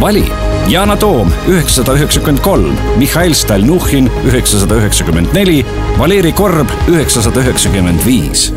vali. Yana Toom üheksasada üheksakümmend kolm, Mihhail Stalnuhhin üheksasada üheksakümmend neli, Valeri Korb üheksasada üheksakümmend viis.